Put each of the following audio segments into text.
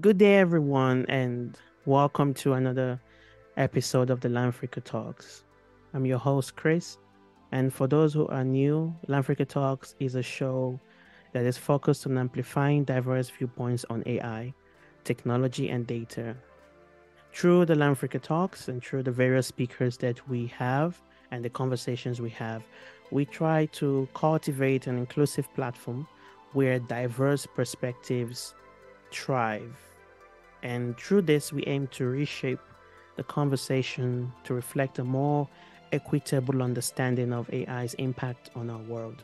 Good day, everyone, and welcome to another episode of the Lanfrica Talks. I'm your host, Chris, and for those who are new, Lanfrica Talks is a show that is focused on amplifying diverse viewpoints on AI, technology, and data. Through the Lanfrica Talks and through the various speakers that we have and the conversations we have, we try to cultivate an inclusive platform where diverse perspectives thrive. And through this, we aim to reshape the conversation to reflect a more equitable understanding of AI's impact on our world.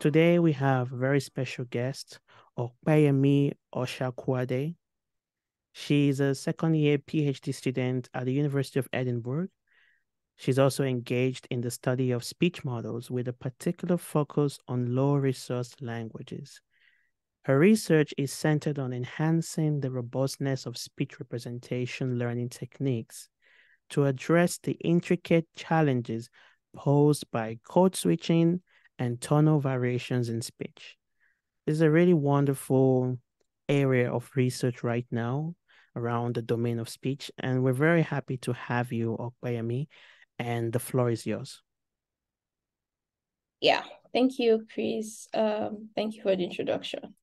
Today, we have a very special guest, Opeyemi Osakuade. She is a second year PhD student at the University of Edinburgh. She's also engaged in the study of speech models with a particular focus on low resource languages. Her research is centered on enhancing the robustness of speech representation learning techniques to address the intricate challenges posed by code switching and tonal variations in speech. This is a really wonderful area of research right now around the domain of speech, and we're very happy to have you, Opeyemi, and the floor is yours. Yeah, thank you, Chris. Um, thank you for the introduction.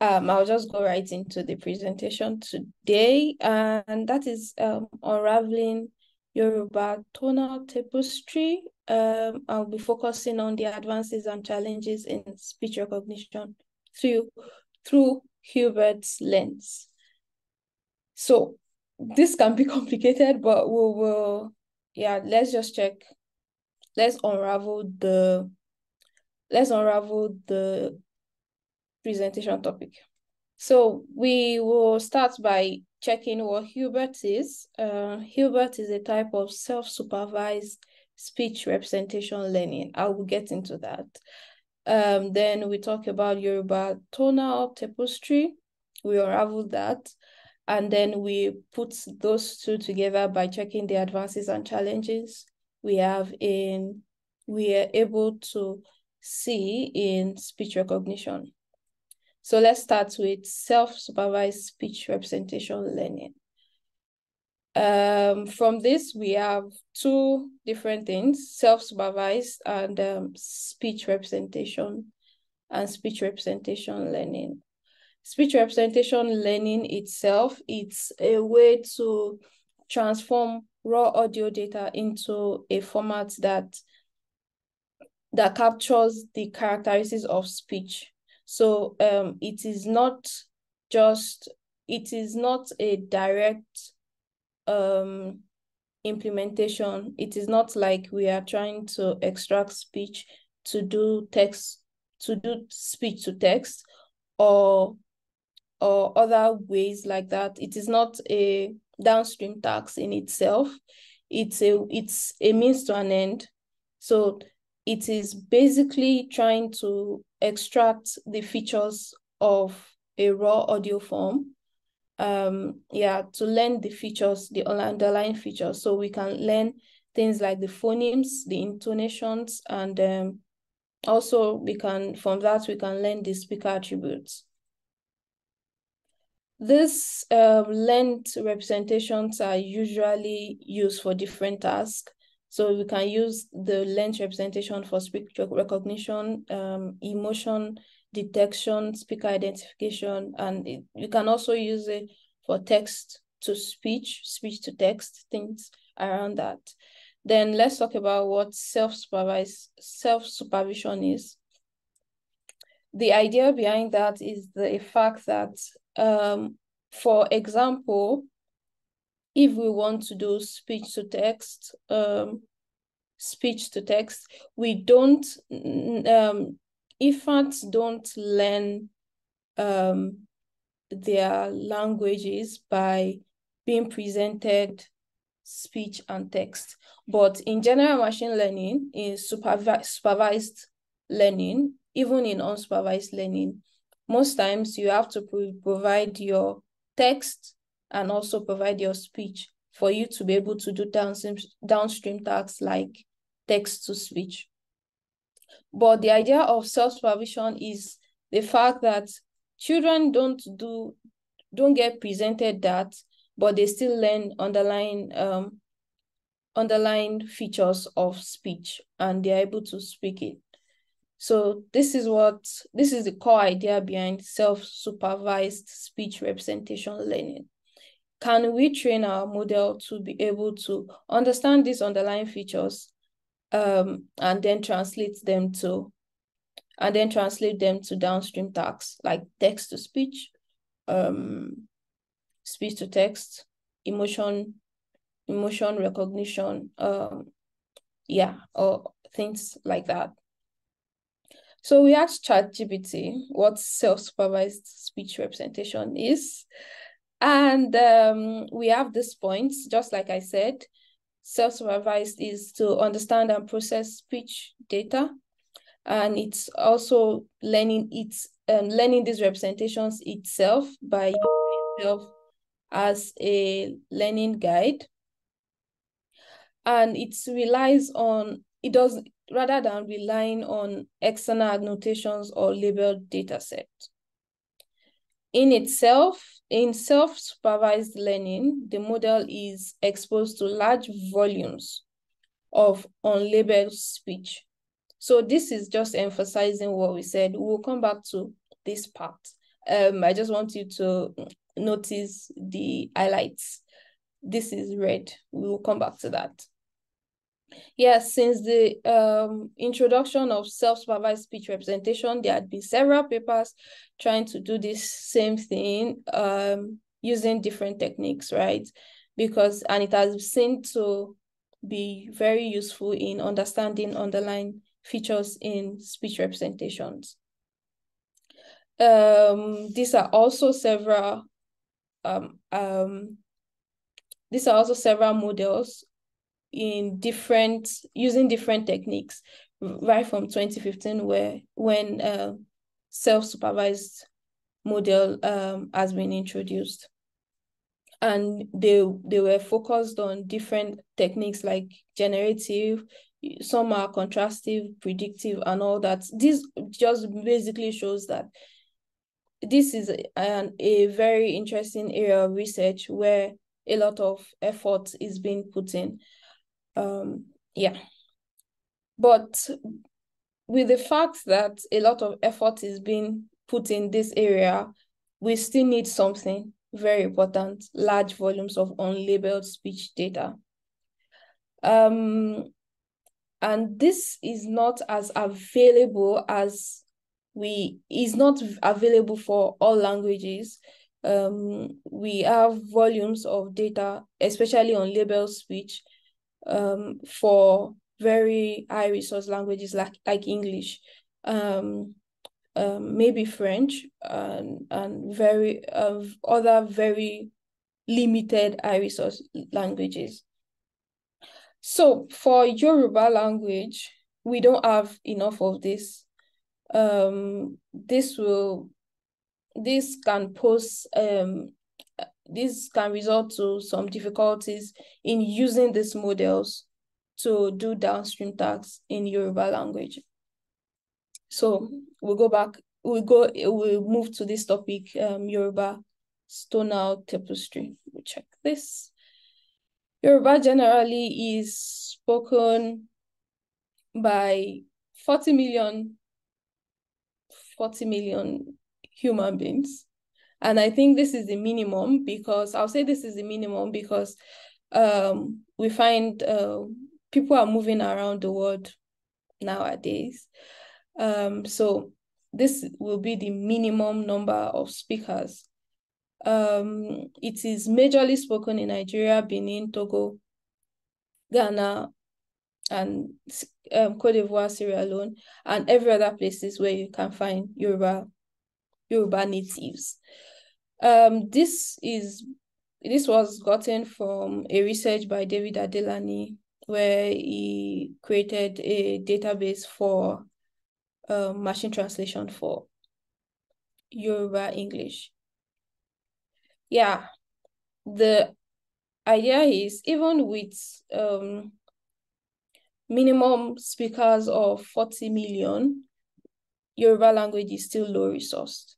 Um, I'll just go right into the presentation today, and that is um, unraveling Yoruba tonal tapestry. Um, I'll be focusing on the advances and challenges in speech recognition through through Hubert's lens. So this can be complicated, but we will, yeah, let's just check. Let's unravel the let's unravel the presentation topic. So we will start by checking what Hubert is. Uh, Hubert is a type of self-supervised speech representation learning. I will get into that. Um, then we talk about Yoruba tonal tapestry. We unravel that. And then we put those two together by checking the advances and challenges we have in, we are able to see in speech recognition. So let's start with self-supervised speech representation learning. Um, from this, we have two different things, self-supervised and um, speech representation and speech representation learning. Speech representation learning itself, it's a way to transform raw audio data into a format that that captures the characteristics of speech so um, it is not just, it is not a direct um, implementation. It is not like we are trying to extract speech to do text, to do speech to text or or other ways like that. It is not a downstream task in itself. It's a it's a means to an end. So it is basically trying to extract the features of a raw audio form um yeah to learn the features the underlying features. So we can learn things like the phonemes the intonations and um, also we can from that we can learn the speaker attributes. These uh, representations are usually used for different tasks so we can use the lens representation for speech recognition, um, emotion detection, speaker identification, and it, you can also use it for text to speech, speech to text, things around that. Then let's talk about what self-supervised self-supervision is. The idea behind that is the fact that, um, for example, if we want to do speech to text, um, speech to text, we don't, um, infants don't learn um, their languages by being presented speech and text. But in general machine learning, in supervi supervised learning, even in unsupervised learning, most times you have to pro provide your text and also provide your speech for you to be able to do downstream, downstream tasks like text to speech. But the idea of self-supervision is the fact that children don't do don't get presented that, but they still learn underlying um, underlying features of speech and they're able to speak it. So this is what this is the core idea behind self-supervised speech representation learning. Can we train our model to be able to understand these underlying features um, and then translate them to and then translate them to downstream tasks like text to speech, um, speech to text, emotion, emotion recognition, um, yeah, or things like that. So we asked ChatGPT what self-supervised speech representation is. And um, we have these points, just like I said, self-supervised is to understand and process speech data. And it's also learning its um, learning these representations itself by itself as a learning guide. And it relies on, it does, rather than relying on external annotations or labeled data set. In itself, in self-supervised learning, the model is exposed to large volumes of unlabeled speech. So this is just emphasizing what we said. We'll come back to this part. Um, I just want you to notice the highlights. This is red. We will come back to that. Yes, since the um, introduction of self-supervised speech representation, there had been several papers trying to do this same thing um, using different techniques, right? Because, and it has seemed to be very useful in understanding underlying features in speech representations. Um, these are also several um, um, these are also several models in different using different techniques right from 2015 where when uh, self-supervised model um, has been introduced. And they they were focused on different techniques like generative some are contrastive predictive and all that. This just basically shows that this is an, a very interesting area of research where a lot of effort is being put in um yeah. But with the fact that a lot of effort is being put in this area we still need something very important large volumes of unlabeled speech data. Um and this is not as available as we is not available for all languages. Um we have volumes of data especially on label speech um, for very high resource languages like, like English, um, um, maybe French, and, and very uh, other very limited high resource languages. So for Yoruba language, we don't have enough of this. Um, this will, this can pose um, this can result to some difficulties in using these models to do downstream tasks in Yoruba language. So we'll go back, we'll go, we'll move to this topic, um, Yoruba tonal tapestry. We'll check this. Yoruba generally is spoken by 40 million, 40 million human beings. And I think this is the minimum because I'll say this is the minimum because um, we find uh, people are moving around the world nowadays. Um, so this will be the minimum number of speakers. Um, it is majorly spoken in Nigeria, Benin, Togo, Ghana, and um, Cote d'Ivoire, Sierra Leone, and every other places where you can find Yoruba, Yoruba natives. Um, this is this was gotten from a research by David Adelani, where he created a database for uh, machine translation for Yoruba English. Yeah, the idea is even with um, minimum speakers of 40 million, Yoruba language is still low resourced.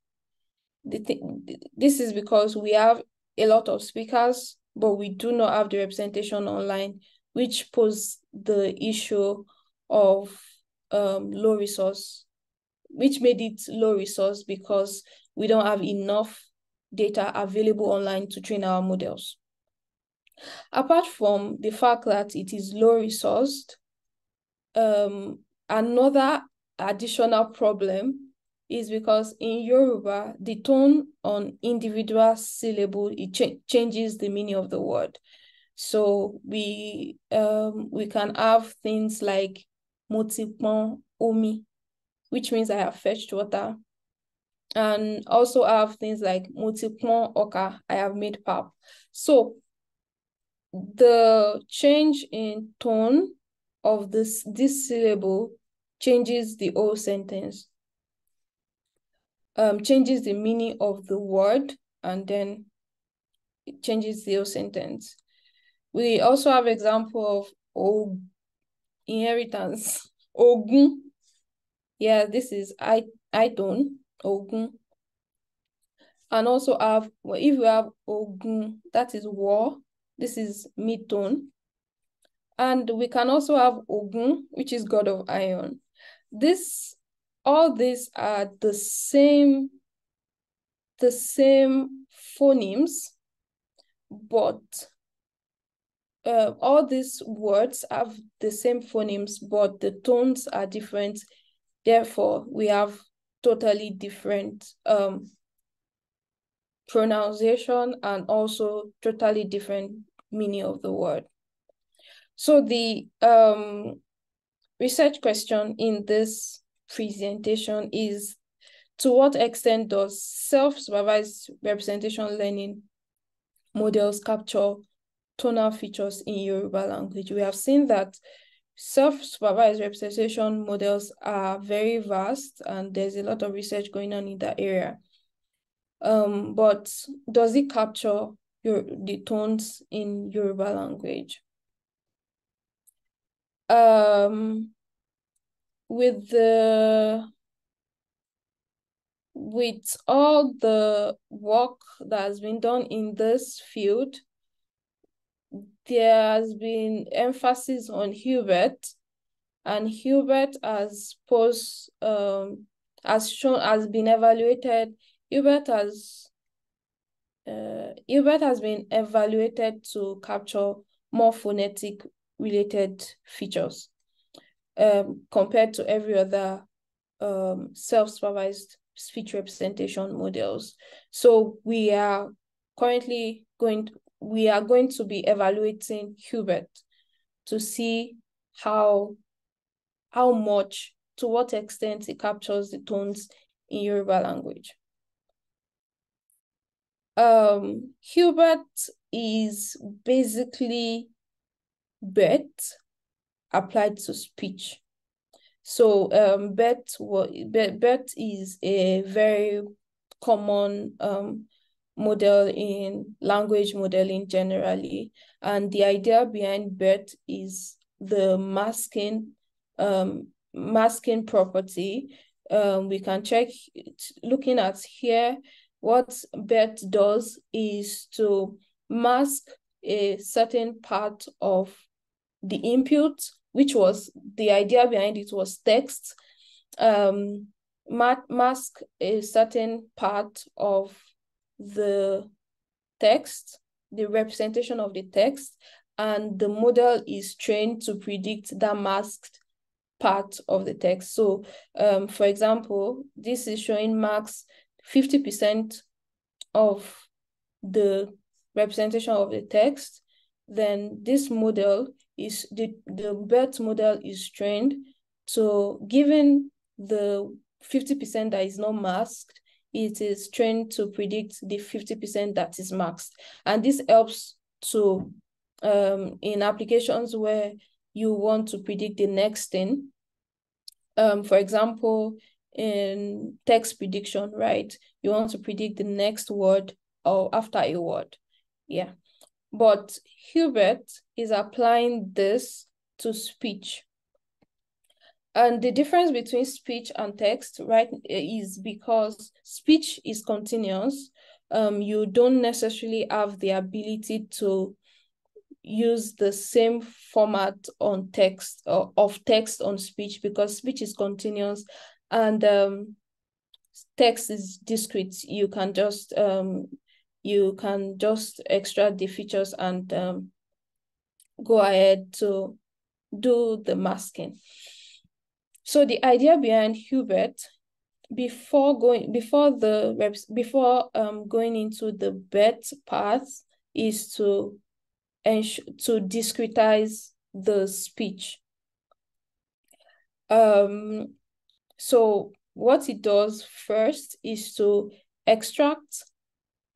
The thing, this is because we have a lot of speakers, but we do not have the representation online, which pose the issue of um, low resource, which made it low resource because we don't have enough data available online to train our models. Apart from the fact that it is low resourced, um, another additional problem is because in Yoruba, the tone on individual syllable, it ch changes the meaning of the word. So we um we can have things like motipon omi, which means I have fetched water. And also have things like motipon oka, I have made pap. So the change in tone of this this syllable changes the whole sentence um, changes the meaning of the word and then it changes the whole sentence. We also have example of og inheritance. Ogun. Yeah, this is I Iton, Ogun. And also have well, if we have Ogun, that is war. This is mid-tone. And we can also have Ogun, which is god of iron. This all these are the same the same phonemes but uh, all these words have the same phonemes but the tones are different. Therefore we have totally different um, pronunciation and also totally different meaning of the word. So the um, research question in this presentation is to what extent does self-supervised representation learning models capture tonal features in Yoruba language? We have seen that self-supervised representation models are very vast and there's a lot of research going on in that area. Um, but does it capture your, the tones in Yoruba language? Um, with the with all the work that has been done in this field, there has been emphasis on Hubert, and Hubert has posed um has shown has been evaluated. Hubert has uh, Hubert has been evaluated to capture more phonetic related features um, compared to every other um, self-supervised speech representation models. So we are currently going, to, we are going to be evaluating Hubert to see how, how much, to what extent it captures the tones in Yoruba language. Um, Hubert is basically BERT, applied to speech. So um, BERT, BERT is a very common um, model in language modeling generally. And the idea behind BERT is the masking, um, masking property. Um, we can check, looking at here, what BERT does is to mask a certain part of the input which was the idea behind it was text, um, mask a certain part of the text, the representation of the text, and the model is trained to predict that masked part of the text. So, um, for example, this is showing max 50% of the representation of the text. Then this model is the, the BERT model is trained. So given the 50% that is not masked, it is trained to predict the 50% that is masked. And this helps to, um, in applications where you want to predict the next thing, um, for example, in text prediction, right? You want to predict the next word or after a word. Yeah. But Hubert is applying this to speech. And the difference between speech and text, right, is because speech is continuous. Um, you don't necessarily have the ability to use the same format on text or of text on speech because speech is continuous and um, text is discrete. You can just um, you can just extract the features and um, go ahead to do the masking. So the idea behind Hubert, before going before the before um going into the BERT path, is to ensure to discretize the speech. Um, so what it does first is to extract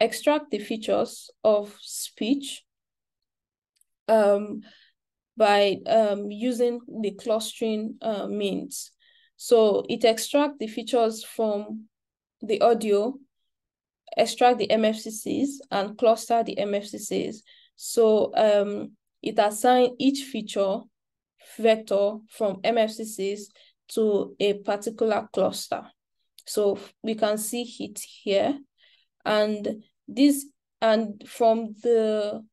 extract the features of speech um, by um, using the clustering uh, means. So it extracts the features from the audio, extract the MFCCs and cluster the MFCCs. So um, it assign each feature vector from MFCCs to a particular cluster. So we can see it here. And this and from the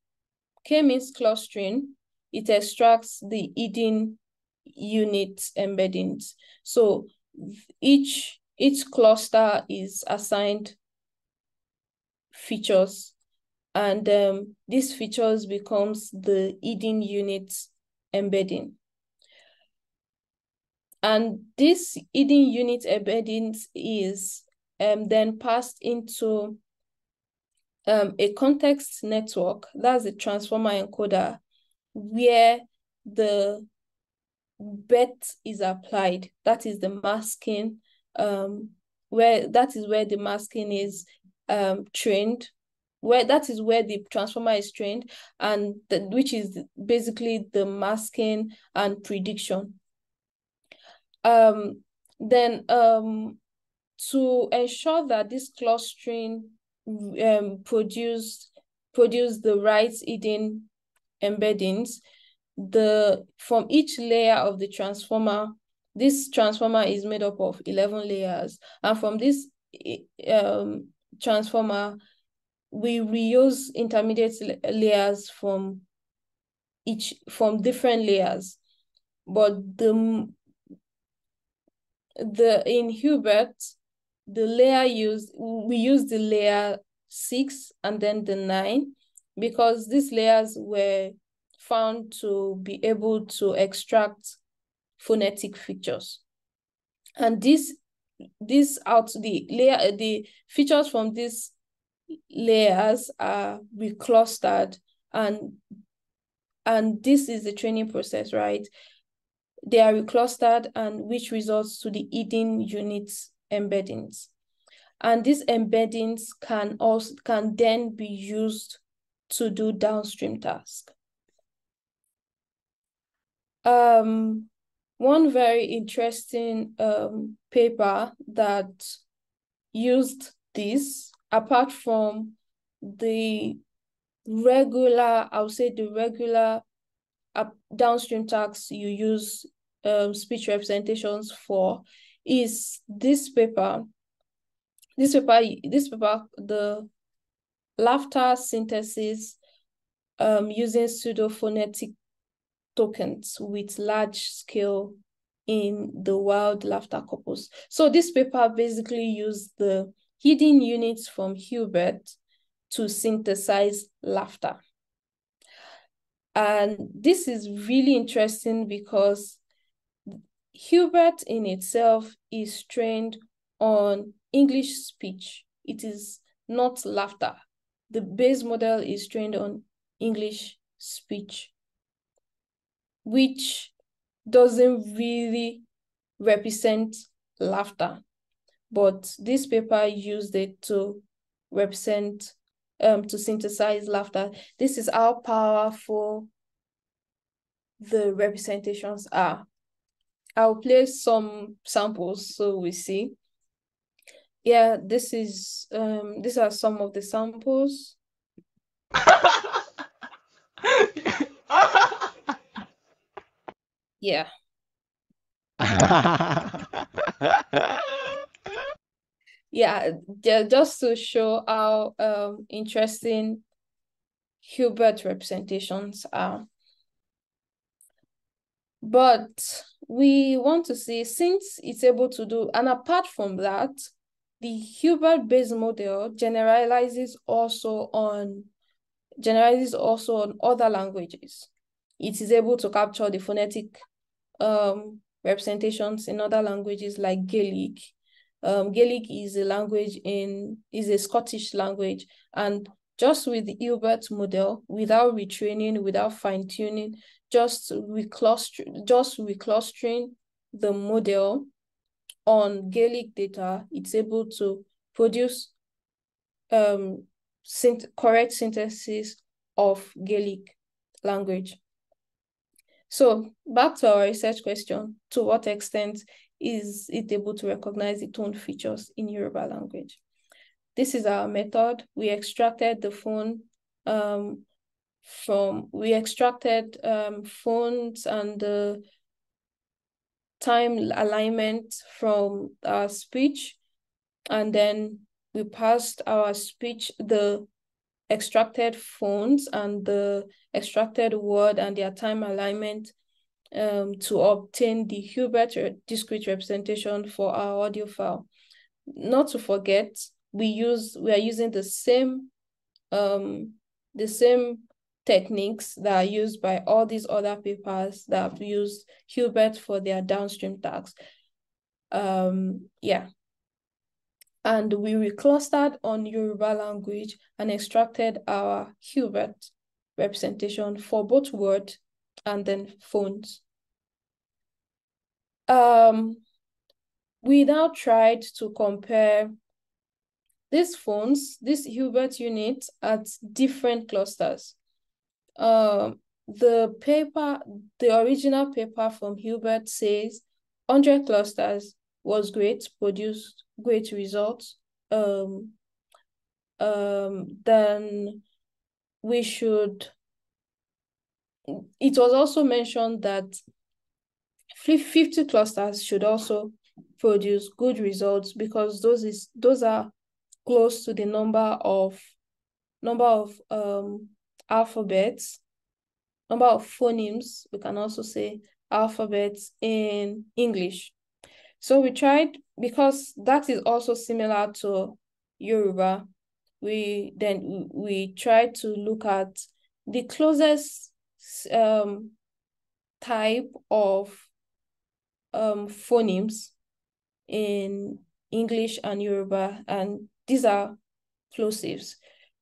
k-means clustering, it extracts the hidden unit embeddings. So each each cluster is assigned features and um, these features becomes the hidden unit embedding. And this hidden unit embedding is um, then passed into um, a context network, that's a transformer encoder, where the BERT is applied. That is the masking, um, where that is where the masking is um, trained, where that is where the transformer is trained, and the, which is basically the masking and prediction. Um, then um, to ensure that this clustering um, produce produce the right hidden embeddings the from each layer of the transformer this transformer is made up of 11 layers. And from this um, transformer we reuse intermediate layers from each from different layers. But the the in Hubert the layer used, we use the layer six and then the nine because these layers were found to be able to extract phonetic features. And this this out the layer the features from these layers are reclustered and and this is the training process right they are reclustered and which results to the hidden units embeddings. And these embeddings can also can then be used to do downstream tasks. Um, one very interesting um, paper that used this, apart from the regular, I would say the regular uh, downstream tasks you use um, speech representations for, is this paper. This paper, this paper, the laughter synthesis um, using pseudo-phonetic tokens with large scale in the wild laughter corpus. So this paper basically used the hidden units from Hubert to synthesize laughter. And this is really interesting because Hubert in itself is trained on English speech. It is not laughter. The base model is trained on English speech, which doesn't really represent laughter. But this paper used it to represent, um, to synthesize laughter. This is how powerful the representations are. I'll play some samples so we see. Yeah, this is um these are some of the samples. yeah. yeah, just to show how um, interesting HuBERT representations are. But we want to see, since it's able to do, and apart from that, the HuBERT-based model generalizes also on generalizes also on other languages. It is able to capture the phonetic um, representations in other languages like Gaelic. Um, Gaelic is a language in is a Scottish language, and just with the HuBERT model, without retraining, without fine tuning, just recluster, just reclustering the model on Gaelic data, it's able to produce um, synt correct synthesis of Gaelic language. So back to our research question, to what extent is it able to recognize the tone features in Yoruba language? This is our method. We extracted the phone um, from, we extracted um, phones and the time alignment from our speech, and then we passed our speech, the extracted phones and the extracted word and their time alignment um, to obtain the HuBERT discrete representation for our audio file. Not to forget, we use we are using the same um, the same techniques that are used by all these other papers that have used HuBERT for their downstream tags. Um, yeah. And we reclustered on Yoruba language and extracted our HuBERT representation for both word and then phones. Um, we now tried to compare these phones, this Hubert unit at different clusters. Um, the paper, the original paper from Hubert says 100 clusters was great, produced great results. Um, um, then we should, it was also mentioned that 50 clusters should also produce good results because those is those are close to the number of number of um alphabets, number of phonemes, we can also say alphabets in English. So we tried, because that is also similar to Yoruba, we then we tried to look at the closest um, type of um, phonemes in English and Yoruba, and these are plosives.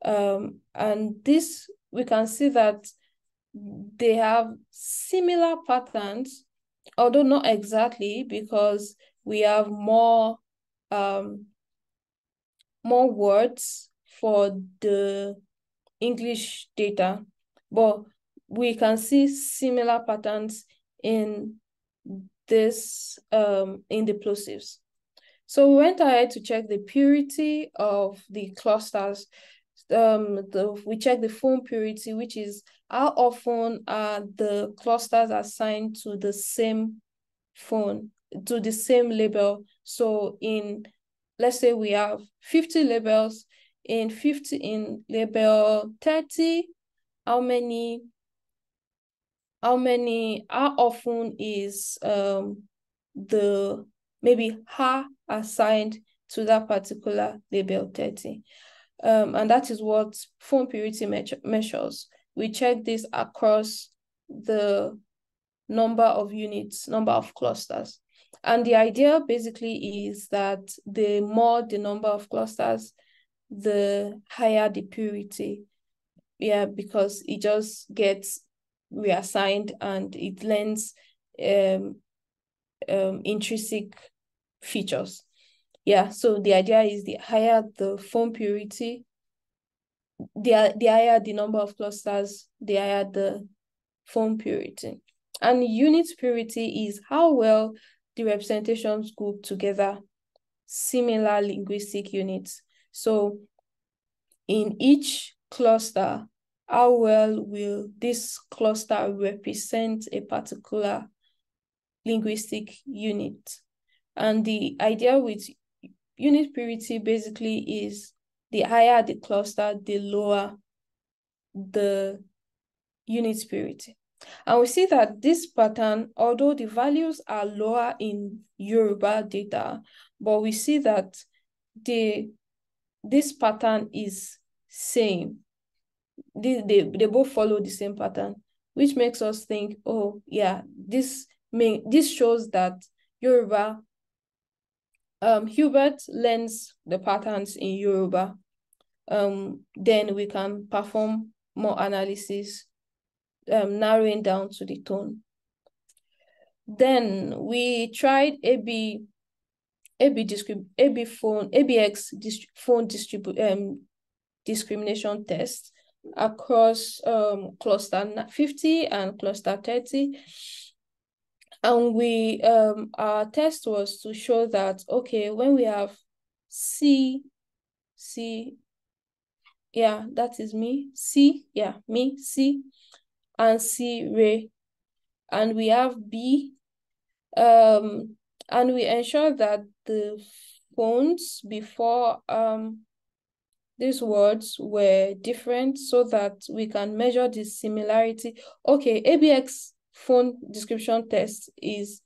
Um, and this we can see that they have similar patterns, although not exactly because we have more um, more words for the English data, but we can see similar patterns in this um, in the plosives. So we went ahead to check the purity of the clusters um the we check the phone purity, which is how often are the clusters assigned to the same phone, to the same label. So in let's say we have 50 labels, in 50 in label 30, how many how many how often is um the maybe ha assigned to that particular label 30 um, and that is what phone purity me measures. We check this across the number of units, number of clusters. And the idea basically is that the more the number of clusters, the higher the purity. Yeah, because it just gets reassigned and it lends um, um, intrinsic features. Yeah so the idea is the higher the phone purity the, the higher the number of clusters the higher the phone purity. And unit purity is how well the representations group together similar linguistic units. So in each cluster how well will this cluster represent a particular linguistic unit. And the idea with unit purity basically is the higher the cluster, the lower the unit purity. And we see that this pattern, although the values are lower in Yoruba data, but we see that the this pattern is same. They, they, they both follow the same pattern, which makes us think, oh yeah, this may this shows that Yoruba um Hubert learns the patterns in Yoruba. Um, then we can perform more analysis, um, narrowing down to the tone. Then we tried AB AB discri AB phone ABX dist phone distribu um discrimination test across um cluster 50 and cluster 30 and we um our test was to show that okay when we have c c yeah that is me c yeah me c and c ray and we have b um and we ensure that the phones before um these words were different so that we can measure the similarity. Okay abx phone description test is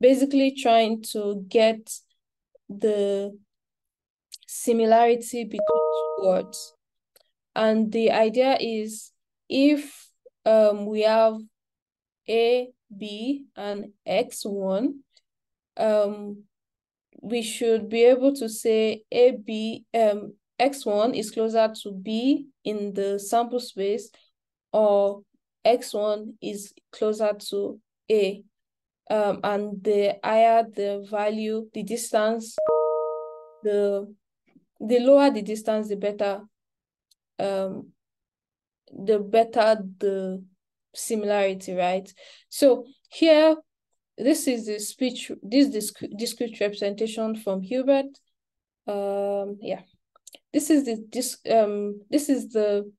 basically trying to get the similarity between words. And the idea is if um, we have A, B, and X1, um, we should be able to say A, B, um, X1 is closer to B in the sample space or x1 is closer to a um, and the higher the value the distance the the lower the distance the better um the better the similarity right? So here this is the speech this discrete, discrete representation from Hubert. Um yeah. This is the this um this is the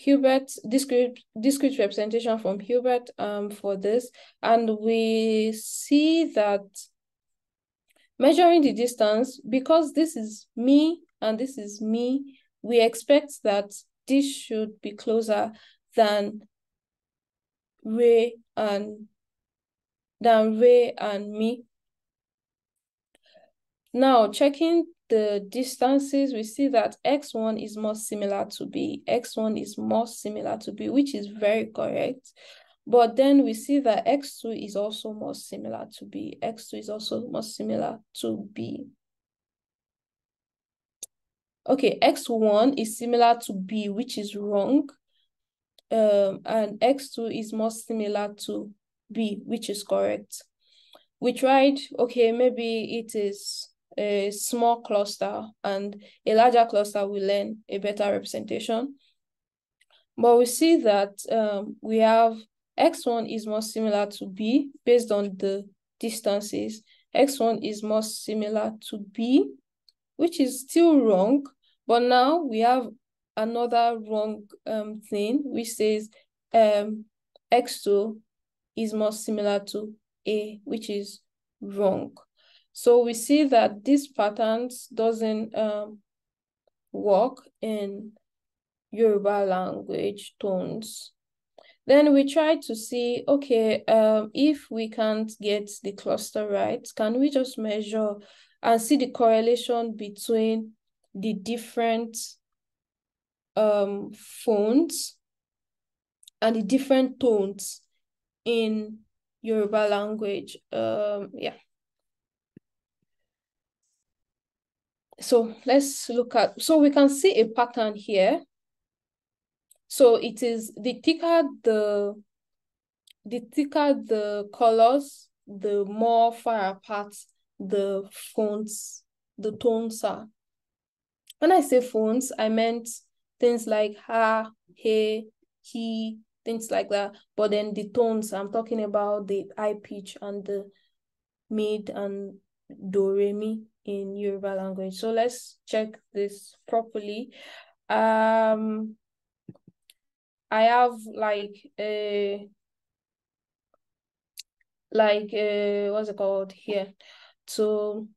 Hubert, discrete, discrete representation from Hubert um, for this. And we see that measuring the distance, because this is me and this is me, we expect that this should be closer than Ray and than Ray and me. Now, checking the distances, we see that x1 is more similar to b, x1 is more similar to b, which is very correct. But then we see that x2 is also more similar to b, x2 is also more similar to b. Okay, x1 is similar to b, which is wrong. Um, and x2 is more similar to b, which is correct. We tried, okay, maybe it is a small cluster and a larger cluster will learn a better representation. But we see that um, we have x1 is more similar to b based on the distances. x1 is more similar to b, which is still wrong. But now we have another wrong um, thing, which says um, x2 is more similar to a, which is wrong. So we see that these patterns doesn't um, work in Yoruba language tones. Then we try to see, okay, um, if we can't get the cluster right, can we just measure and see the correlation between the different um, phones and the different tones in Yoruba language? Um, yeah. So let's look at, so we can see a pattern here. So it is the thicker the, the thicker the colors, the more far apart the fonts, the tones are. When I say fonts, I meant things like ha, he, he, things like that. But then the tones, I'm talking about the high pitch and the mid and do, re, mi in Yoruba language. So let's check this properly. Um, I have like a like uh, what's it called here So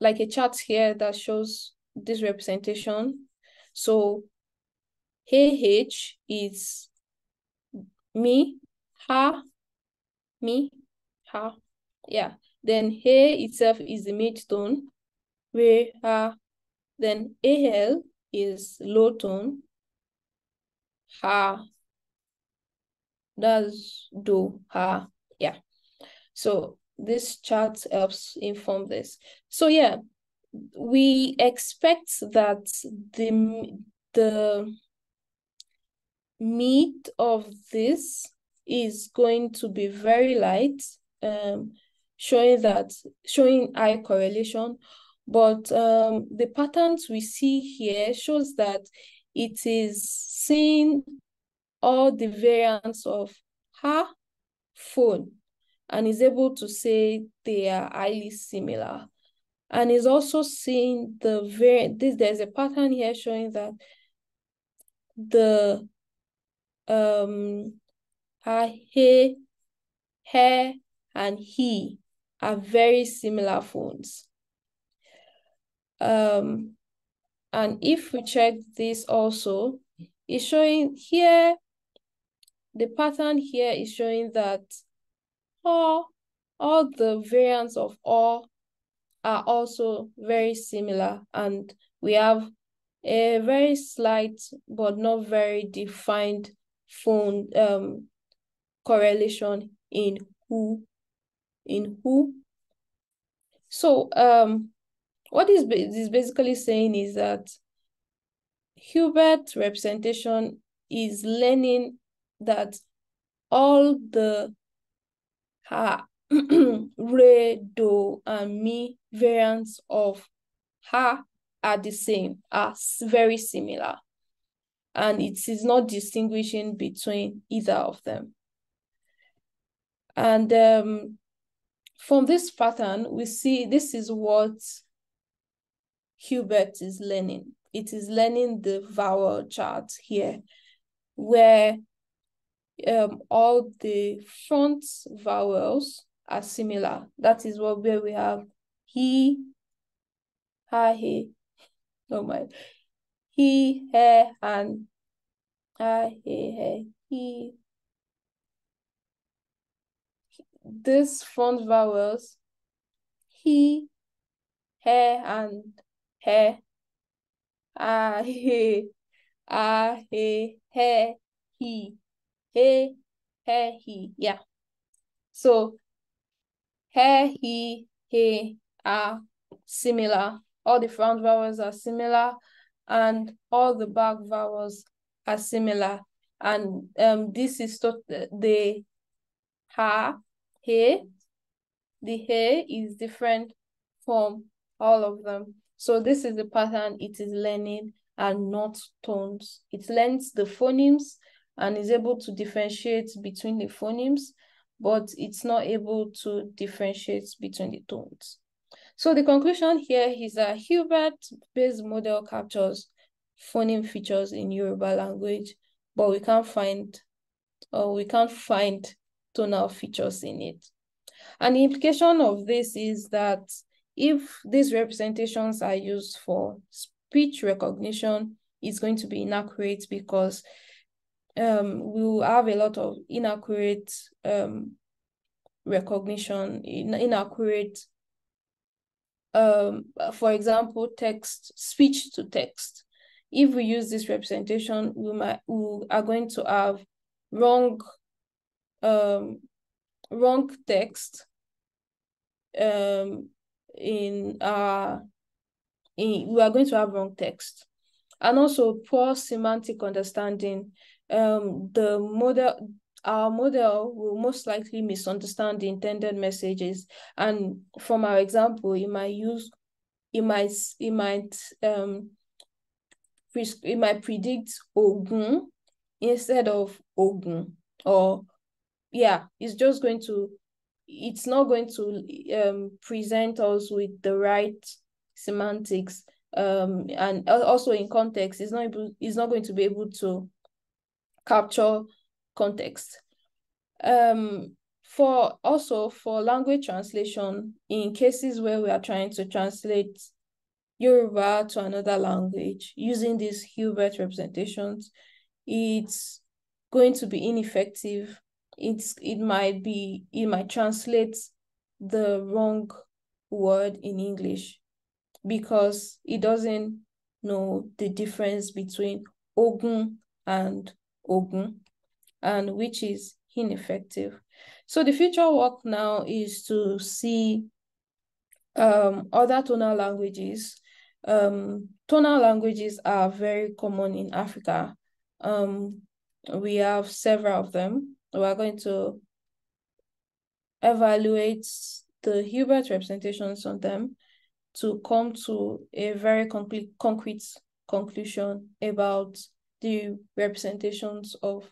like a chart here that shows this representation. So AH is me, ha, me, ha. Yeah. Then A itself is the mid tone, where ha. Then AL is low tone, ha. That's do, ha. Yeah. So this chart helps inform this. So yeah, we expect that the the meat of this is going to be very light, um, showing that showing high correlation. But um, the patterns we see here shows that it is seeing all the variants of her phone and is able to say they are highly similar. And is also seeing the very this there's a pattern here showing that the um her he, her, and he are very similar phones. Um, and if we check this also, it's showing here, the pattern here is showing that all, all the variants of all are also very similar and we have a very slight but not very defined phone um correlation in who in who so um what is is basically saying is that HuBERT representation is learning that all the ha, re, do, and mi variants of ha are the same, are very similar. And it is not distinguishing between either of them. And um, from this pattern, we see this is what HuBERT is learning. It is learning the vowel chart here, where um, all the front vowels are similar. That is what where we have he, ha, he, oh my, he, he, and ha, he, he, he. These front vowels, he, he, and he, ah, he, ah, he, he, he he, he. Yeah. So he, he, he are similar. All the front vowels are similar and all the back vowels are similar. And um, this is the ha, he. The he is different from all of them. So this is the pattern it is learning and not tones. It learns the phonemes and is able to differentiate between the phonemes, but it's not able to differentiate between the tones. So the conclusion here is that HuBERT-based model captures phoneme features in Yoruba language, but we can't find or we can't find tonal features in it. And the implication of this is that if these representations are used for speech recognition, it's going to be inaccurate because um, we will have a lot of inaccurate um, recognition, in, inaccurate, um, for example, text, speech to text. If we use this representation, we might we are going to have wrong, um, wrong text um, in our, in, we are going to have wrong text. And also poor semantic understanding. Um, the model our model will most likely misunderstand the intended messages. And from our example it might use it might it might um it might predict ogun instead of ogun or yeah it's just going to it's not going to um present us with the right semantics um and also in context it's not able it's not going to be able to capture context. Um, for also for language translation, in cases where we are trying to translate Yoruba to another language using these HuBERT representations, it's going to be ineffective. It's it might be it might translate the wrong word in English because it doesn't know the difference between Ogun and Ogun, and which is ineffective. So the future work now is to see um, other tonal languages um, tonal languages are very common in Africa. Um, we have several of them. We are going to evaluate the HuBERT representations on them to come to a very concrete, concrete conclusion about the representations of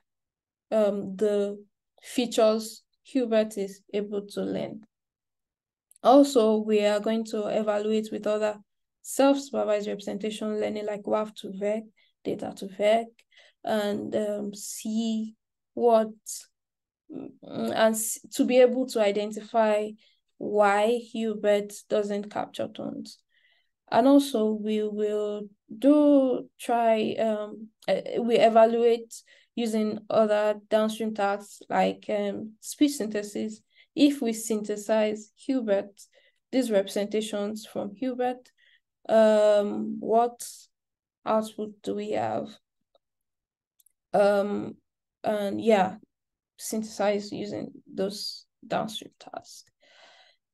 um, the features HuBERT is able to learn. Also, we are going to evaluate with other self-supervised representation learning like wav2vec, data to VEC, and um, see what, and to be able to identify why HuBERT doesn't capture tones. And also we will do try, um, we evaluate using other downstream tasks like um, speech synthesis. If we synthesize HuBERT, these representations from HuBERT, um, what output do we have? Um, and yeah, synthesize using those downstream tasks.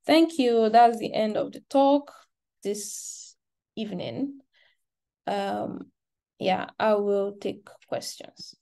Thank you. That's the end of the talk this evening. Um, yeah, I will take questions.